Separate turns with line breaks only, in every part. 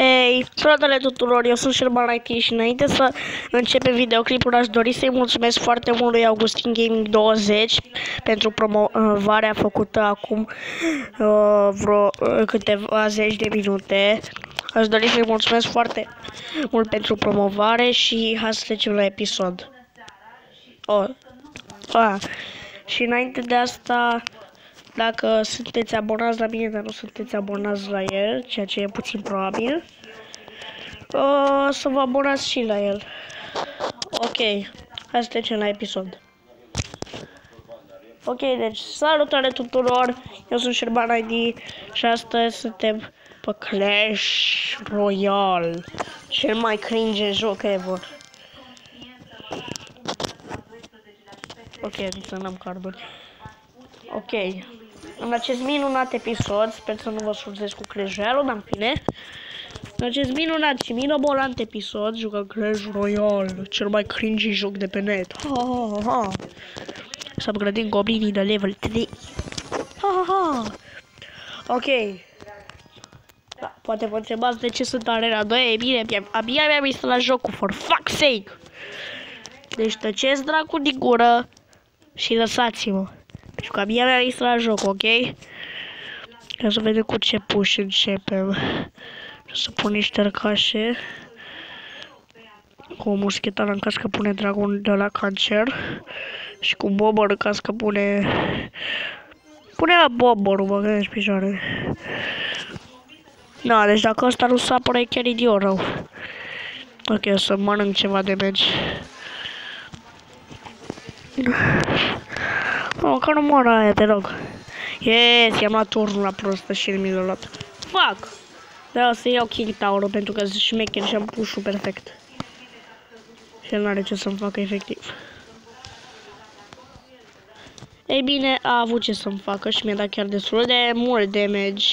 Hei, fratele tuturor, eu sunt Sherman IT și înainte să începem videoclipul aș dori să-i mulțumesc foarte mult lui Augustin Gaming 20 pentru promovarea făcută acum uh, vreo uh, câteva zeci de minute. Aș dori să-i mulțumesc foarte mult pentru promovare și hai să trecem la episod. Oh. Ah. Și înainte de asta dacă sunteți abonați la mine, dar nu sunteți abonați la el, ceea ce e puțin probabil, o să vă abonați și la el. Ok, hai să trecem la episod. Ok, deci salutare tuturor, eu sunt Sherban ID și astăzi suntem pe Clash Royale, cel mai cringe joc ever. Ok, să n-am carduri. Ok. În acest minunat episod, sper să nu vă surzesc cu crejelul, dar în fine. În acest minunat și minobolant episod, jucăm Clash Royale, cel mai cringy joc de pe net. Ha, ha, ha. Să upgradăm goblinii de level 3. Ha, ha, ha. Ok. Da, poate vă întrebați de ce sunt arena 2, e bine, abia mi-am instalat jocul, for fuck's sake. Deci tăceți dracu din gură și lăsați-mă. Pentru că abia mi-am la joc, ok? Ca să vedem cu ce push începem. Să pun niște răcașe. Cu o muschetară în caz că pune dragon de la cancer. Și cu bobor în caz că pune... Pune la boborul, mă gândesc picioare. Da, deci dacă ăsta nu sapără e chiar idiot rău. Ok, o să mănânc ceva de meci. Oh, că nu mor aia, te rog. Yes, i-am luat turnul la prostă și mi l-a luat. Fuck! Da, o să iau King tower pentru că sunt șmecher și am push perfect. Și el n-are ce să-mi facă efectiv. Ei bine, a avut ce să-mi facă și mi-a dat chiar destul de mult damage.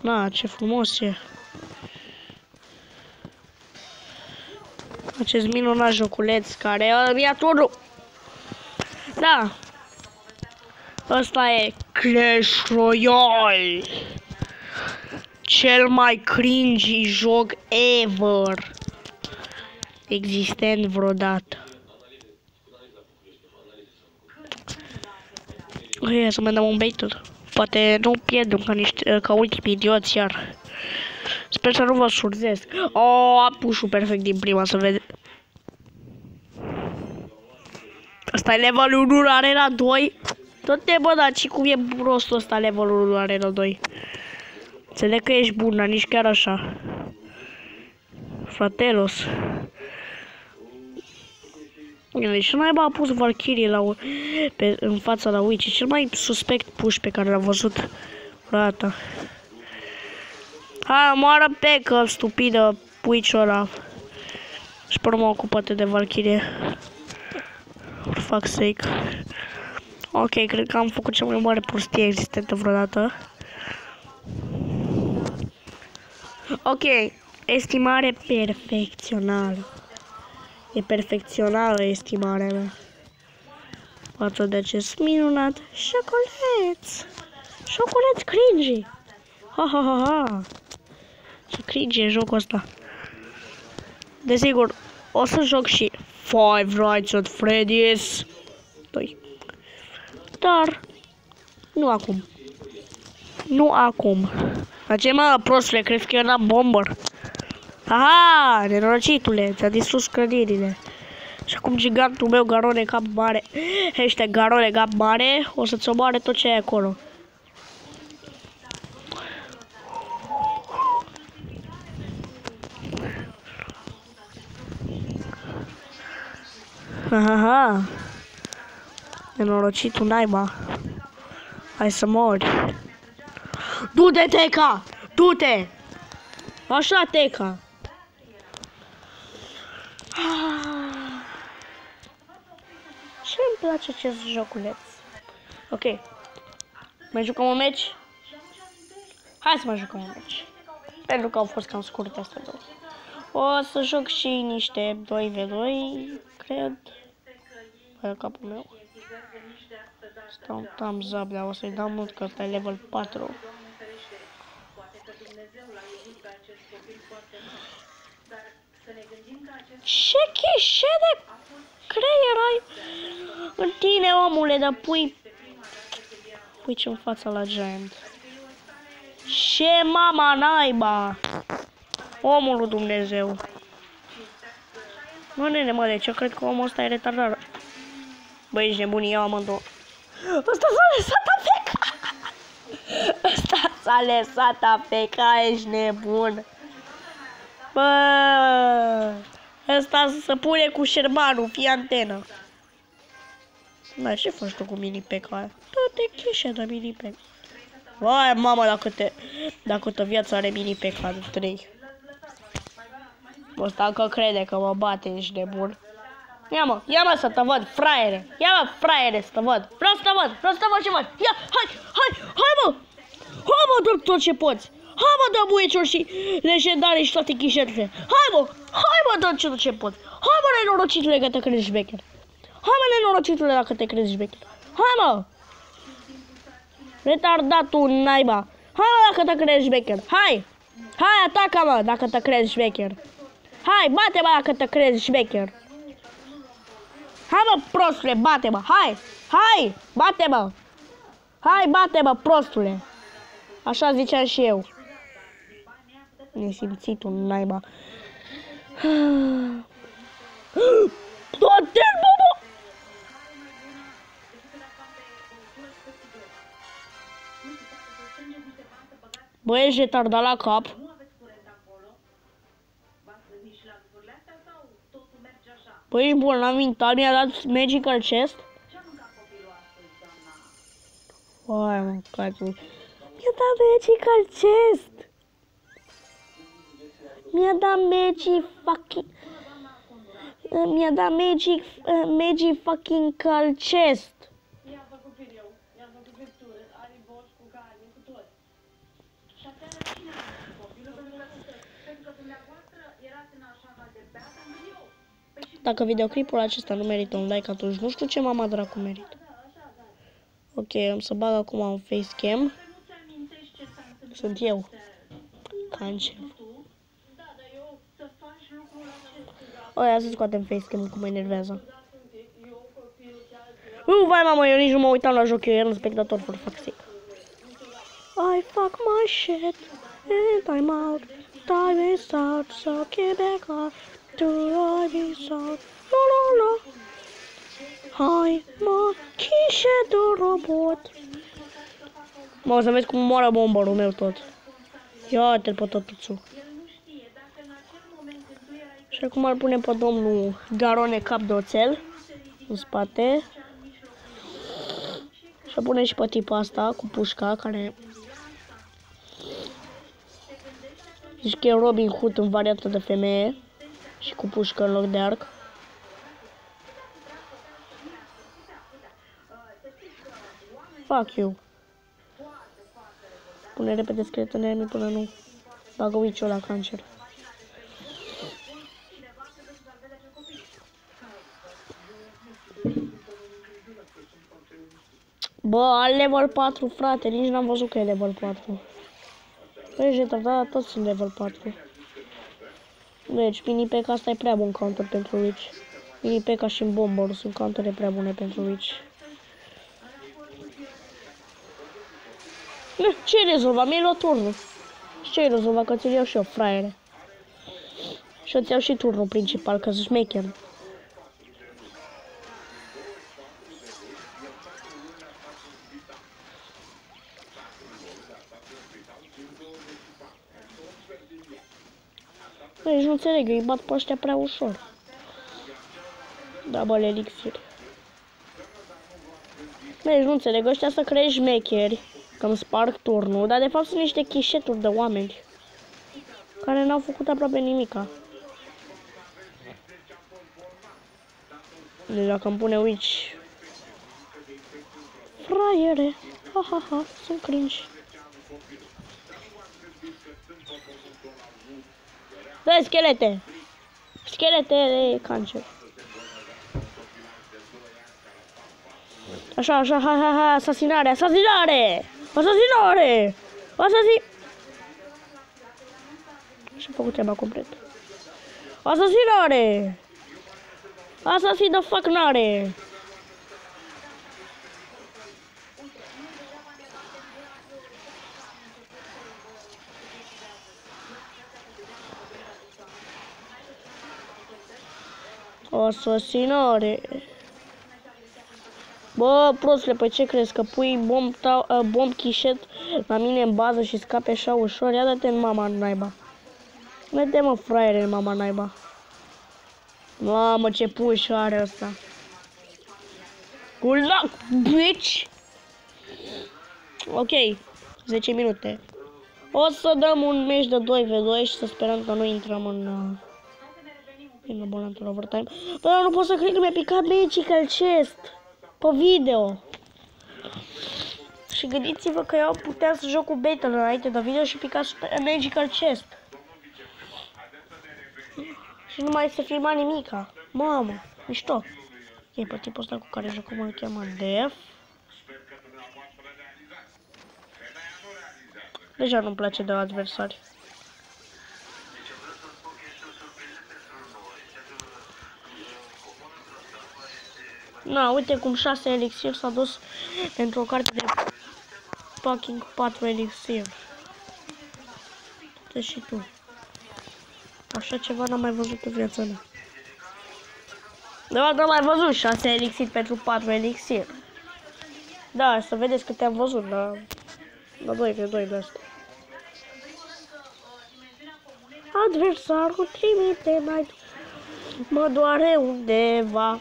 Na, ce frumos e. acest minunat joculeț care ia turnul. Da. Ăsta e Clash Royale. Cel mai cringy joc ever. Existent vreodată. Hai să mai dăm un baitul. Poate nu pierdem ca, niște, ca ultimii idioți iar. Sper să nu vă surzesc. Oh, am pușul perfect din prima, să vede. Asta e levelul 1 arena 2. Tot te bă, dar și cum e prostul ăsta levelul 1 arena 2. Înțeleg că ești bun, dar nici chiar așa. Fratelos. Deci nu a pus Valkyrie la, pe, în fața la Witch. E cel mai suspect push pe care l-am văzut vreodată. Hai, moară pe că stupidă puiciul ăla. Și pe urmă ocupate de Valkyrie. For fuck's sake. Ok, cred că am făcut cea mai mare prostie existentă vreodată. Ok, estimare perfecțională. E perfecțională estimarea mea. Față de acest minunat șocoleț. Șocoleț cringy. Ha ha ha ha. Ce cringe jocul ăsta. Desigur, o să joc și Five Nights at Freddy's 2. Dar, nu acum. Nu acum. La ce mă, prostule, crezi că era bomber? Aha, nenorocitule, ți-a distrus clădirile. Și acum gigantul meu, Garone Cap Mare, hashtag Garone Cap Mare, o să-ți omoare tot ce e acolo. Aha. Nenorocitul naiba. Hai să mori. Du-te, Teca! Du-te! Așa, Teca! Ce îmi place acest joculeț? Ok. Mai jucăm un meci? Hai să mai jucăm un meci. Pentru că au fost cam scurte astea două. O să joc și niște 2v2, cred pe capul meu. Stau thumbs up, dar o să-i dau mult că ăsta e level 4. Ce chișe de creier ai în tine, omule, dar pui... Pui ce în fața la Giant. Ce mama naiba! Omul lui Dumnezeu. Nu, nene, mă, deci eu cred că omul ăsta e retardat. Băi, ești nebun, eu amândouă. Ăsta s-a lăsat AFK! Ăsta s-a lăsat AFK, ești nebun. Bă, ăsta se pune cu șerbanul, fii antenă. Da, ce faci tu cu mini-peca aia? Da, te chișe de mini-peca. Vai, mama, dacă te... Dacă te viața are mini-peca de 3. Ăsta încă crede că mă bate, ești nebun. Ia mă, ia mă să te văd, fraiere. Ia mă, fraiere, să te văd. Vreau să te văd, vreau să te văd ce văd. Ia, hai, hai, hai mă. Hai mă, dă tot ce poți. Hai mă, dă buieciuri și legendare și toate ghișetele. Hai mă, hai mă, dă tot ce poți. Hai mă, nenorocitule că te crezi șmecher. Hai mă, nenorocitule dacă te crezi șmecher. Hai mă. Retardatul naiba. Hai mă, dacă te crezi șmecher. Hai. Hai, atacă mă, dacă te crezi șmecher. Hai, bate-mă dacă te crezi șmecher. Hai mă, prostule, bate-mă, hai! Hai, bate-mă! Hai, bate-mă, prostule! Așa ziceam și eu. Nesimțitul naiba. Toate, bă, Bă, ești retardat la cap? Păi ești bolnav mental, mi-a dat magical chest? Uai, mâncați Mi-a dat magical chest! Mi-a dat magic fucking... Mi-a dat magic, uh, magic fucking cal chest. Dacă videoclipul acesta nu merită un like, atunci nu știu ce mama dracu merită. Ok, am să bag acum un facecam. Sunt eu. Cancer. O, ia să scoatem facecam cum mă enervează. Uh, vai mamă, eu nici nu mă uitam la joc, eu eram spectator, for fuck's sake. I fuck my shit, and I'm out, time is out, so get back off. Tu ai sau la la la Hai mă, chișe de robot? Mă, o să vezi cum moară bombarul meu tot. Ia te pe tătuțul. Și acum îl punem pe domnul Garone cap de oțel În spate. Și punem și pe tipul asta cu pușca care Zici că e Robin Hood în variantă de femeie și cu pușcă în loc de arc. Fuck you. Pune repede schelet în enemy până nu bagă witch la cancer. Bă, al level 4, frate, nici n-am văzut că e level 4. Păi, da, toți sunt level 4. Deci, mini P asta e prea bun counter pentru Witch. Mini P ca și Bomber sunt countere prea bune pentru Witch. Ce ai rezolvat? Mi-ai luat turnul. Și ce ai rezolvat? Că ți-l iau și eu, fraiere. Și îți iau și turnul principal, că sunt șmecher. Deci nu înțeleg, eu îi bat pe ăștia prea ușor. Double elixir. Deci nu înțeleg, ăștia să creezi șmecheri, că îmi sparg turnul, dar de fapt sunt niște chișeturi de oameni care n-au făcut aproape nimica. Deci dacă îmi pune witch Fraiere Ha ha ha, sunt cringe Da, schelete! Schelete de cancer. Așa, așa, hai, hai, hai, asasinare, asasinare! Asasinare! Asasin... Și-a făcut treaba complet. Asasinare! Asasin the Asasinare! Bă, prostule, pe ce crezi? Că pui bomb, ta, uh, bomb chișet la mine în bază și scape așa ușor? Ia dă-te în mama naiba. Vede mă, fraiere, în mama naiba. Mamă, ce puș are ăsta. Good luck, bitch! Ok, 10 minute. O să dăm un meci de 2v2 și să sperăm că nu intrăm în... Uh, în abonantul overtime. Bă, nu pot să cred că mi-a picat Magical Chest pe video. Și gândiți-vă că eu puteam să joc cu beta înainte de video și pica Magical Chest. Și nu mai se filma nimica. Mamă, mișto. E pe tipul ăsta cu care jucăm îl cheamă Def. Deja nu-mi place de adversari. Na, uite cum 6 elixir s-a dus pentru o carte de fucking 4 elixir. Deci și tu. Așa ceva n-am mai văzut în viața mea. De fapt, am mai văzut 6 elixir pentru 4 elixir. Da, să vedeți câte am văzut la, la 2 pe 2 de asta. Adversarul trimite mai mă doare undeva.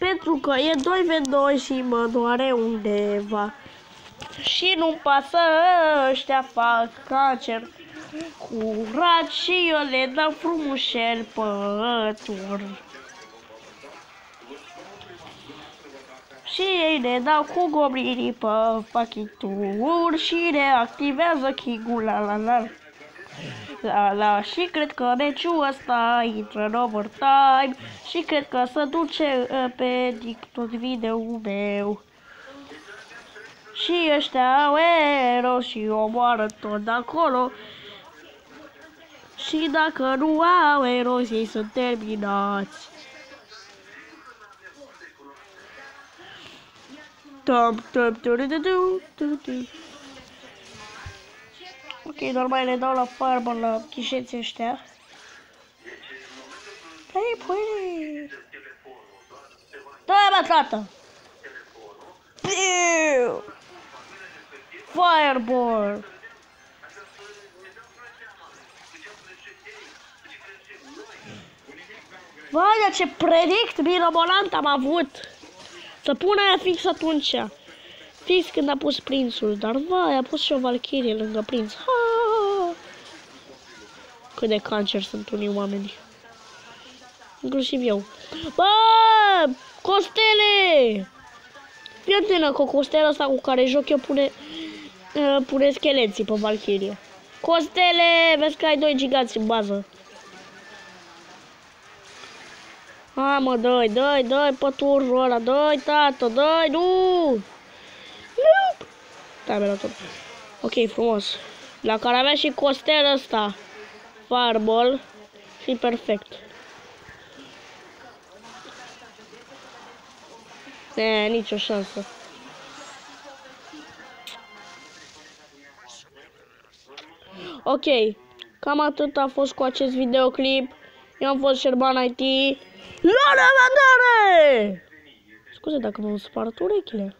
Pentru că e 2v2 și mă doare undeva. Și nu-mi pasă, ăștia fac cancer curat și eu le dau frumușel pături. Și ei ne dau cu goblinii pe pachituri și ne activează chigul la la la. La la și cred că meciul ăsta intră în overtime și cred că se duce uh, pe tot video meu. Și ăștia au ero și omoară tot de acolo. Și dacă nu au erozi, ei sunt terminați. Tum, tum, tum, tum, tum, tum, tum. Ok, normal le dau la farbă la chișeții ăștia. Păi, păi... Da, bă, tată! Fireball! Vai, ce predict mirabolant am avut! Să pun aia fix atunci. Fix când a pus prințul, dar vai, a pus și o valchirie lângă prinț. Ha! Cât de cancer sunt unii oameni. Inclusiv eu. Bă! Costele! Fii atentă că costela asta cu care joc eu pune, uh, pune scheleții pe valchirie. Costele! Vezi că ai doi gigați în bază. Hai mă, dă-i, dă-i, dă-i păturul ăla, dă-i, tată, dă-i, nu! Nu! Da, mi tot. Ok, frumos. La care avea și costel ăsta. Fireball. Și perfect. Ne, nicio șansă. Ok, cam atât a fost cu acest videoclip. Eu am fost Șerban IT. La revedere! Scuze dacă m-am spart urechile.